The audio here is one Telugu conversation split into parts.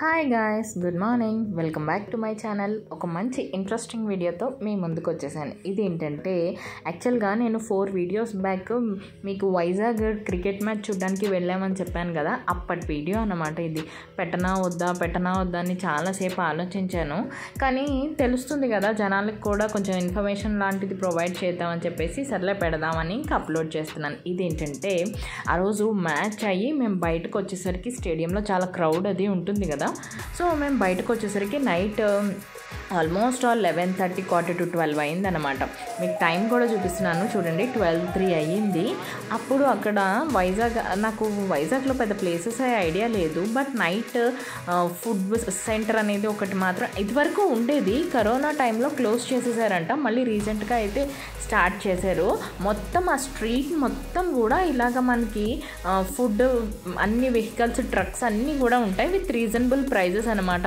Hi guys good morning welcome back to my channel ఒక మంచి ఇంట్రెస్టింగ్ వీడియోతో మీ ముందుకు వచ్చేసాను. ఇది ఏంటంటే యాక్చువల్గా నేను ఫోర్ వీడియోస్ బ్యాక్ మీకు వైజాగ్ క్రికెట్ మ్యాచ్ చూడడానికి వెళ్ళామని చెప్పాను కదా. అప్పటి వీడియో అన్నమాట ఇది. పెట్టనా వద్దా పెట్టనా వద్దా అని చాలాసేపు ఆలోచించాను. కానీ తెలుస్తుంది కదా జనాలకు కూడా కొంచెం ఇన్ఫర్మేషన్ లాంటిది ప్రొవైడ్ చేద్దామని చెప్పేసి సర్లే పెడదామని ఇంకా అప్లోడ్ చేస్తున్నాను. ఇదేంటంటే ఆ రోజు మ్యాచ్ అయ్యి మేము బయటకు వచ్చేసరికి స్టేడియంలో చాలా క్రౌడ్ అది ఉంటుంది కదా. సో మేము బయటకు వచ్చేసరికి night almost all eleven thirty quarter to twelve అయిందనమాట మీకు టైం కూడా చూపిస్తున్నాను. చూడండి ట్వెల్వ్ త్రీ అయ్యింది. అప్పుడు అక్కడ వైజాగ్ నాకు వైజాగ్లో పెద్ద ప్లేసెస్ ఐడియా లేదు. బట్ నైట్ ఫుడ్ సెంటర్ అనేది ఒకటి మాత్రం ఇదివరకు ఉండేది. కరోనా టైంలో క్లోజ్ చేసేసారంట. మళ్ళీ రీసెంట్గా అయితే స్టార్ట్ చేశారు. మొత్తం ఆ స్ట్రీట్ మొత్తం కూడా ఇలాగ మనకి ఫుడ్ అన్ని వెహికల్స్ ట్రక్స్ అన్నీ కూడా ఉంటాయి విత్ రీజనబుల్ ప్రైజెస్ అనమాట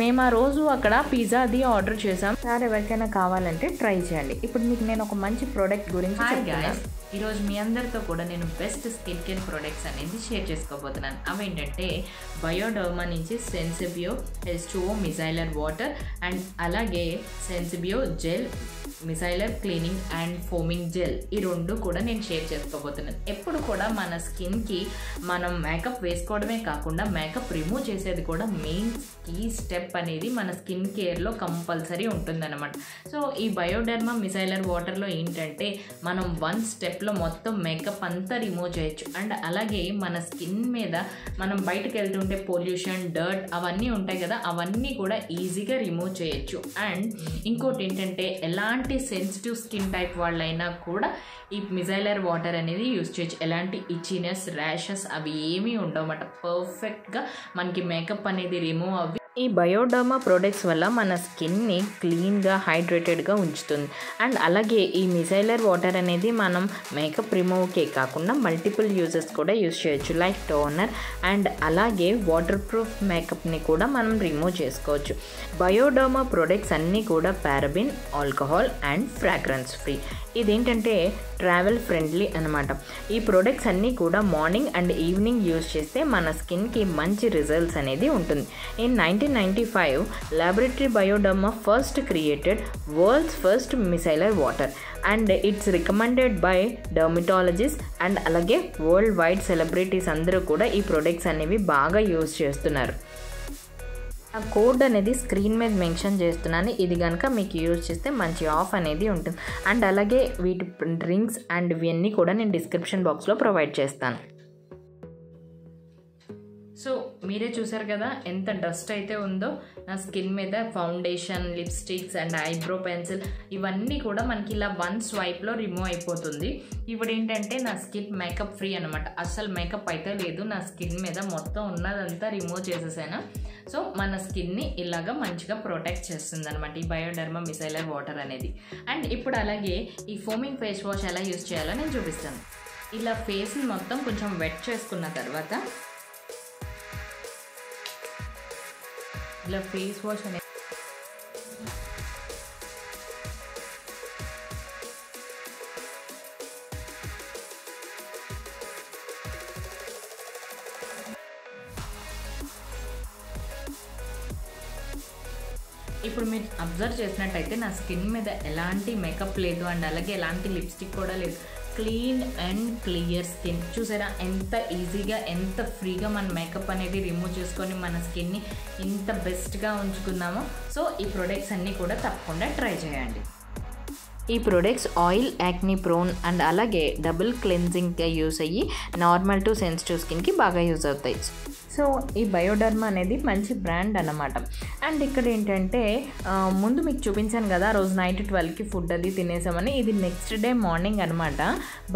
మేము ఆ రోజు అక్కడ పిజ్జా అది ఆర్డర్ చేసాం సార్ ఎవరికైనా కావాలంటే ట్రై చేయండి. ఇప్పుడు మీకు నేను ఒక మంచి ప్రోడక్ట్ గురించి చెప్తున్నాను. ఈరోజు మీ అందరితో కూడా నేను బెస్ట్ స్కిన్ కేర్ ప్రొడక్ట్స్ అనేది షేర్ చేసుకోబోతున్నాను. అవి ఏంటంటే బయోడర్మా నుంచి Sensibio H two micellar water and అలాగే Sensibio gel micellar cleaning and foaming gel ఈ రెండు కూడా నేను షేర్ చేసుకోబోతున్నాను. ఎప్పుడు కూడా మన స్కిన్కి మనం మేకప్ వేసుకోవడమే కాకుండా మేకప్ రిమూవ్ చేసేది కూడా మెయిన్ కీ స్టెప్ అనేది మన స్కిన్ కేర్లో కంపల్సరీ ఉంటుందన్నమాట. సో ఈ బయోడర్మా మిసైలర్ వాటర్లో ఏంటంటే మనం వన్ స్టెప్లో మొత్తం మేకప్ అంతా రిమూవ్ చేయొచ్చు. అండ్ అలాగే మన స్కిన్ మీద మనం బయటకు వెళ్తుంటే పొల్యూషన్ డర్ట్ అవన్నీ ఉంటాయి కదా అవన్నీ కూడా ఈజీగా రిమూవ్ చేయొచ్చు. అండ్ ఇంకోటి ఏంటంటే ఎలాంటి సెన్సిటివ్ స్కిన్ టైప్ వాళ్ళైనా కూడా ఈ మిజైలర్ వాటర్ అనేది యూస్ చేయొచ్చు. ఎలాంటి ఇచ్చినెస్ ర్యాషెస్ అవి ఏమీ ఉండవు అన్నమాట పర్ఫెక్ట్గా మనకి మేకప్ అనేది రిమూవ్ అవి ఈ బయోడర్మా ప్రొడక్ట్స్ వల్ల మన స్కిన్ని క్లీన్గా హైడ్రేటెడ్గా ఉంచుతుంది. అండ్ అలాగే ఈ మిసైలర్ వాటర్ అనేది మనం మేకప్ రిమూవ్కే కాకుండా మల్టిపుల్ యూజెస్ కూడా యూజ్ చేయొచ్చు లైక్ టోనర్. అండ్ అలాగే వాటర్ ప్రూఫ్ మేకప్ని కూడా మనం రిమూవ్ చేసుకోవచ్చు. బయోడర్మా ప్రొడక్ట్స్ అన్నీ కూడా paraben alcohol and fragrance free. ఇదేంటంటే ట్రావెల్ ఫ్రెండ్లీ అనమాట ఈ ప్రొడక్ట్స్ అన్నీ కూడా మార్నింగ్ అండ్ ఈవినింగ్ యూజ్ చేస్తే మన స్కిన్కి మంచి రిజల్ట్స్ అనేది ఉంటుంది. ఈ ninety five laboratory Bioderma first created world's first micellar water and it's recommended by dermatologist and అలాగే వరల్డ్ వైడ్ సెలబ్రిటీస్ అందరూ కూడా ఈ ప్రొడక్ట్స్ అనేవి బాగా యూజ్ చేస్తున్నారు. ఆ కోడ్ అనేది స్క్రీన్ మీద మెన్షన్ చేస్తున్నాను. ఇది కనుక మీకు యూజ్ చేస్తే మంచి ఆఫ్ అనేది ఉంటుంది. అండ్ అలాగే వీటి డ్రింక్స్ అండ్ ఇవన్నీ కూడా నేను డిస్క్రిప్షన్ బాక్స్లో ప్రొవైడ్ చేస్తాను. మీరే చూసారు కదా ఎంత డస్ట్ అయితే ఉందో నా స్కిన్ మీద foundation lipsticks and eyebrow pencil ఇవన్నీ కూడా మనకి ఇలా వన్ స్వైప్లో రిమూవ్ అయిపోతుంది. ఇప్పుడు ఏంటంటే నా స్కిన్ మేకప్ ఫ్రీ అనమాట అసలు మేకప్ అయితే లేదు. నా స్కిన్ మీద మొత్తం ఉన్నదంతా రిమూవ్ చేసేసాను. సో మన స్కిన్ని ఇలాగా మంచిగా ప్రొటెక్ట్ చేస్తుంది అనమాట ఈ బయోడర్మా మిసైలర్ వాటర్ అనేది. అండ్ ఇప్పుడు అలాగే ఈ ఫోమింగ్ ఫేస్ వాష్ ఎలా యూస్ చేయాలో నేను చూపిస్తాను. ఇలా ఫేస్ని మొత్తం కొంచెం వెట్ చేసుకున్న తర్వాత ఇలా ఫేస్ వాష్ అనేది ఇప్పుడు మీరు అబ్జర్వ్ చేసినట్టయితే నా స్కిన్ మీద ఎలాంటి మేకప్ లేదు అండ్ అలాగే ఎలాంటి లిప్స్టిక్ కూడా లేదు. Clean and clear skin. చూసారా? ఎంత ఈజీగా ఎంత ఫ్రీగా మన మేకప్ అనేది రిమూవ్ చేసుకొని మన స్కిన్ని ఇంత బెస్ట్గా ఉంచుకుందామో. సో ఈ ప్రొడక్ట్స్ అన్నీ కూడా తప్పకుండా ట్రై చేయండి. ఈ products oil acne prone and అలాగే డబుల్ క్లెన్జింగ్గా యూస్ అయ్యి నార్మల్ టు సెన్సిటివ్ స్కిన్కి బాగా యూజ్ అవుతాయి. సో ఈ బయోడర్మా అనేది మంచి బ్రాండ్ అనమాట అండ్ ఇక్కడ ఏంటంటే ముందు మీకు చూపించాను కదా రోజు నైట్ ట్వెల్వ్కి ఫుడ్ అది తినేసామని. ఇది నెక్స్ట్ డే మార్నింగ్ అనమాట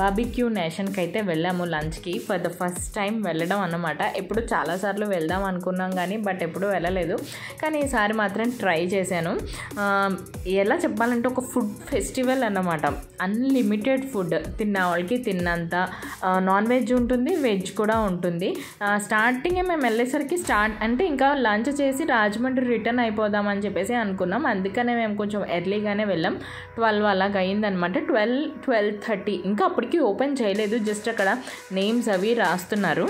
బాబిక్యూ నేషన్కి అయితే వెళ్ళాము లంచ్కి. ఫర్ ద ఫస్ట్ టైం వెళ్ళడం అనమాట ఎప్పుడు చాలాసార్లు వెళ్దాం అనుకున్నాం కానీ బట్ ఎప్పుడు వెళ్ళలేదు. కానీ ఈసారి మాత్రం ట్రై చేశాను. ఎలా చెప్పాలంటే ఒక ఫుడ్ ఫెస్టివల్ అన్నమాట. Unlimited food. తిన్న వాళ్ళకి తిన్నంత నాన్ వెజ్ ఉంటుంది వెజ్ కూడా ఉంటుంది. స్టార్టింగ్ మేము వెళ్ళేసరికి స్టార్ట్ అంటే ఇంకా లంచ్ చేసి రాజమండ్రి రిటర్న్ అయిపోదామని చెప్పేసి అనుకున్నాం. అందుకనే మేము కొంచెం ఎర్లీగానే వెళ్ళాం. ట్వెల్వ్ అలాగ అయిందనమాట. Twelve twelve thirty. ఇంకా అప్పటికి ఓపెన్ చేయలేదు. జస్ట్ అక్కడ నేమ్స్ అవి రాస్తున్నారు.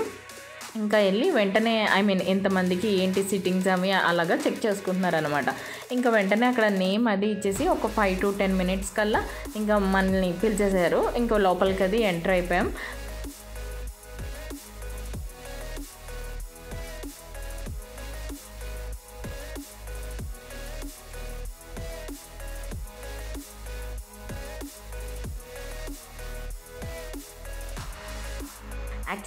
ఇంకా వెళ్ళి వెంటనే ఐ మీన్ ఎంతమందికి ఏంటి సిట్టింగ్స్ అవి అలాగా చెక్ చేసుకుంటున్నారు అనమాట ఇంకా వెంటనే అక్కడ నేమ్ అది ఇచ్చేసి ఒక ఫైవ్ టు టెన్ మినిట్స్ కల్లా ఇంకా మనల్ని పిలిచేసారు. ఇంకా లోపలికి అది ఎంటర్ అయిపోయాం.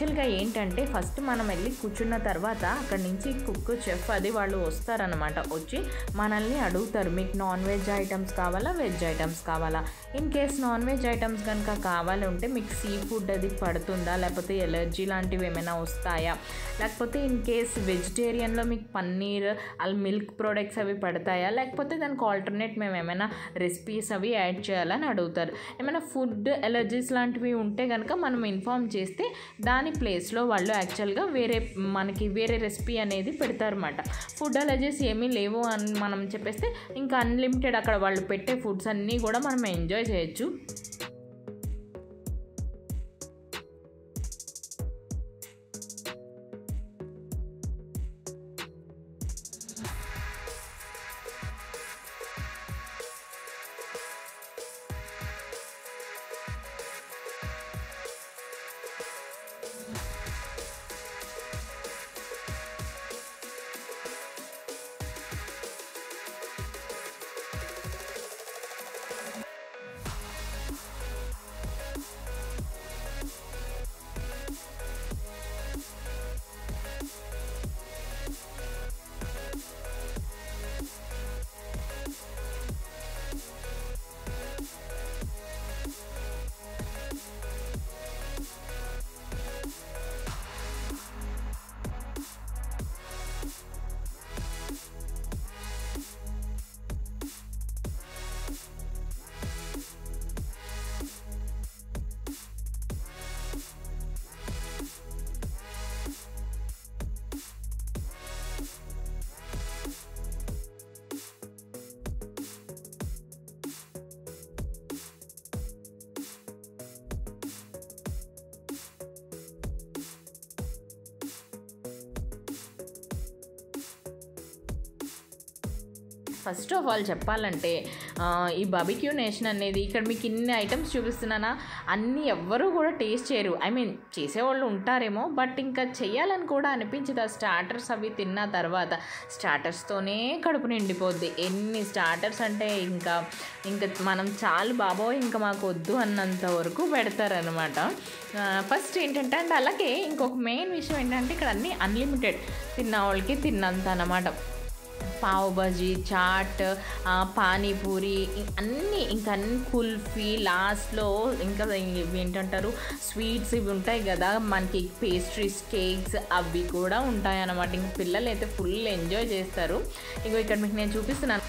యాక్చువల్గా ఏంటంటే ఫస్ట్ మనం వెళ్ళి కూర్చున్న తర్వాత అక్కడ నుంచి కుక్ చెఫ్ అది వాళ్ళు వస్తారనమాట వచ్చి మనల్ని అడుగుతారు. మీకు నాన్ వెజ్ ఐటమ్స్ కావాలా వెజ్ ఐటమ్స్ కావాలా? In case non veg items కనుక కావాలి ఉంటే మీకు సీ ఫుడ్ అది పడుతుందా? లేకపోతే ఎలర్జీ లాంటివి ఏమైనా వస్తాయా? లేకపోతే ఇన్ కేస్ వెజిటేరియన్లో మీకు పన్నీర్ అలా మిల్క్ ప్రోడక్ట్స్ అవి పడతాయా? లేకపోతే దానికి ఆల్టర్నేట్ మేము ఏమైనా రెసిపీస్ అవి యాడ్ చేయాలని అడుగుతారు. ఏమైనా ఫుడ్ ఎలర్జీస్ లాంటివి ఉంటే కనుక మనం ఇన్ఫామ్ చేస్తే దాని ప్లేస్లో వాళ్ళు యాక్చువల్గా వేరే మనకి వేరే రెసిపీ అనేది పెడతారన్నమాట. ఫుడ్ అలర్జీస్ ఏమీ లేవు అని మనం చెప్పేస్తే ఇంకా అన్లిమిటెడ్ అక్కడ వాళ్ళు పెట్టే ఫుడ్స్ అన్నీ కూడా మనం ఎంజాయ్ చేయొచ్చు. ఫస్ట్ ఆఫ్ ఆల్ చెప్పాలంటే ఈ బాబిక్యూ నేషన్ అనేది ఇక్కడ మీకు ఇన్ని ఐటమ్స్ చూపిస్తున్నానా? అన్నీ ఎవ్వరూ కూడా టేస్ట్ చేయరు. ఐ మీన్ చేసేవాళ్ళు ఉంటారేమో బట్ ఇంకా చేయాలని కూడా అనిపించదు. ఆ స్టార్టర్స్ అవి తిన్న తర్వాత స్టార్టర్స్తోనే కడుపు నిండిపోద్ది. ఎన్ని స్టార్టర్స్ అంటే ఇంకా ఇంకా మనం చాలు బాబోయ్ ఇంకా మాకు వద్దు అన్నంత వరకు పెడతారనమాట ఫస్ట్ ఏంటంటే అండ్ అలాగే ఇంకొక మెయిన్ విషయం ఏంటంటే ఇక్కడ అన్నీ అన్లిమిటెడ్ తిన్న వాళ్ళకి తిన్నంత అనమాట పావ్ బజీ చాట్ పానీపూరి అన్నీ ఇంకా అన్ని కుల్ఫీ లాస్ట్లో ఇంకా ఇవి ఏంటంటారు? స్వీట్స్ ఇవి ఉంటాయి కదా మనకి పేస్ట్రీస్ కేక్స్ అవి కూడా ఉంటాయి అన్నమాట ఇంక పిల్లలు అయితే ఫుల్ ఎంజాయ్ చేస్తారు. ఇంకో ఇక్కడ మీకు నేను చూపిస్తున్నాను.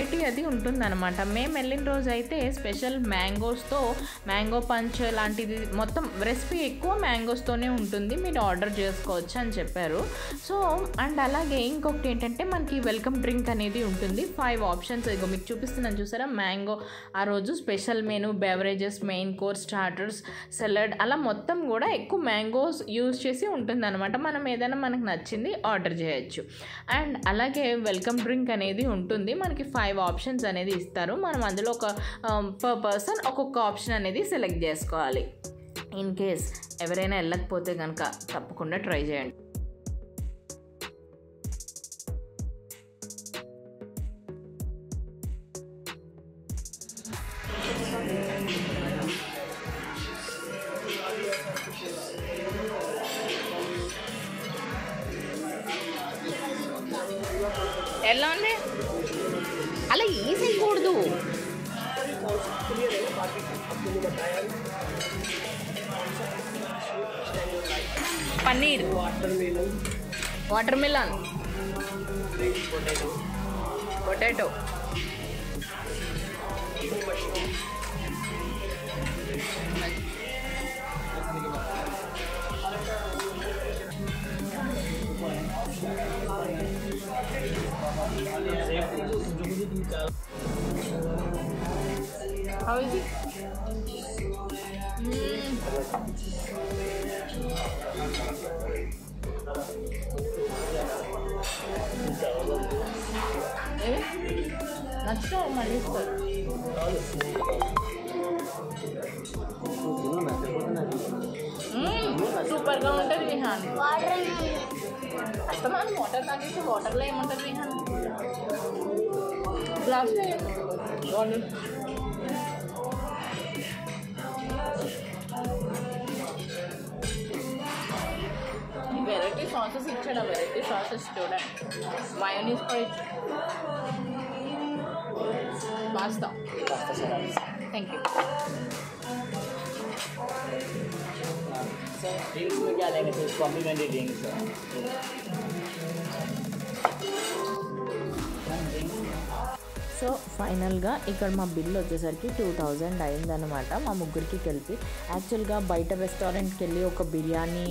వెరైటీ అది ఉంటుందన్నమాట. మేము వెళ్ళిన రోజు అయితే స్పెషల్ మ్యాంగోస్తో మ్యాంగో పంచ్ లాంటిది మొత్తం రెసిపీ ఎక్కువ మ్యాంగోస్తోనే ఉంటుంది. మీరు ఆర్డర్ చేసుకోవచ్చు అని చెప్పారు. సో అండ్ అలాగే ఇంకొకటి ఏంటంటే మనకి వెల్కమ్ డ్రింక్ అనేది ఉంటుంది. ఫైవ్ ఆప్షన్స్ ఇగో మీకు చూపిస్తున్నాను చూసారా? మ్యాంగో ఆ రోజు special menu beverages main course starters salad అలా మొత్తం కూడా ఎక్కువ మ్యాంగోస్ యూజ్ చేసి ఉంటుందన్నమాట. మనం ఏదైనా మనకు నచ్చింది ఆర్డర్ చేయొచ్చు. అండ్ అలాగే వెల్కమ్ డ్రింక్ అనేది ఉంటుంది. మనకి ఫైవ్ ఆప్షన్స్ అనేది ఇస్తారు. మనం అందులో ఒక um, పర్ పర్సన్ ఒక్కొక్క ఆప్షన్ అనేది సెలెక్ట్ చేసుకోవాలి. ఇన్ కేస్ ఎవరైనా వెళ్ళకపోతే కనుక తప్పకుండా ట్రై చేయండి. Paneer watermelon potato How is it? Mm. నచ్చితే మళ్ళీ ఇస్తారు సూపర్గా ఉంటుంది విహాన్ అస్తమానం వాటర్ తాగేసి వాటర్లో ఏముంటుంది Vihaan glass water variety sauces ఇచ్చాడు వెరైటీ సాసెస్ చూడండి మయోనీస్ కూడా ఇచ్చాడు pasta thank you sir drinks में क्या लेंगे सर कॉम्प्लीमेंट्री ड्रिंक्स సో ఫైనల్గా ఇక్కడ మా బిల్ వచ్చేసరికి టూ థౌజండ్ అయిందనమాట మా ముగ్గురికి కలిపి. యాక్చువల్గా బయట రెస్టారెంట్కి వెళ్ళి ఒక బిర్యానీ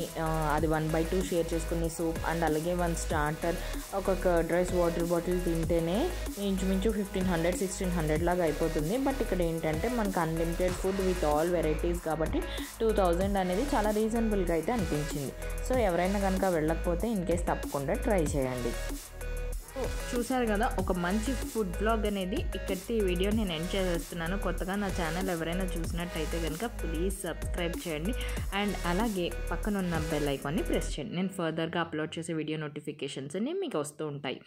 అది వన్ బై టూ షేర్ చేసుకునే సూప్ అండ్ అలాగే వన్ స్టార్టర్ ఒక కర్డ్ రైస్ వాటర్ బాటిల్ తింటేనే ఇంచుమించు ఫిఫ్టీన్ హండ్రెడ్ సిక్స్టీన్ హండ్రెడ్ లాగా అయిపోతుంది. బట్ ఇక్కడ ఏంటంటే మనకు unlimited food with all varieties కాబట్టి టూ థౌజండ్ అనేది చాలా రీజనబుల్గా అయితే అనిపించింది. సో ఎవరైనా కనుక వెళ్ళకపోతే ఇన్ కేస్ తప్పకుండా ట్రై చేయండి. చూశారు చూసారు కదా ఒక మంచి ఫుడ్ బ్లాగ్ అనేది ఇక్కడికి ఈ వీడియో నేను ఎండ్ చేసేస్తున్నాను కొత్తగా నా ఛానల్ ఎవరైనా చూసినట్టయితే కనుక ప్లీజ్ సబ్స్క్రైబ్ చేయండి. అండ్ అలాగే పక్కన ఉన్న బెల్ ఐకాన్ని ప్రెస్ చేయండి. నేను ఫర్దర్గా అప్లోడ్ చేసే వీడియో నోటిఫికేషన్స్ అన్ని మీకు వస్తూ ఉంటాయి.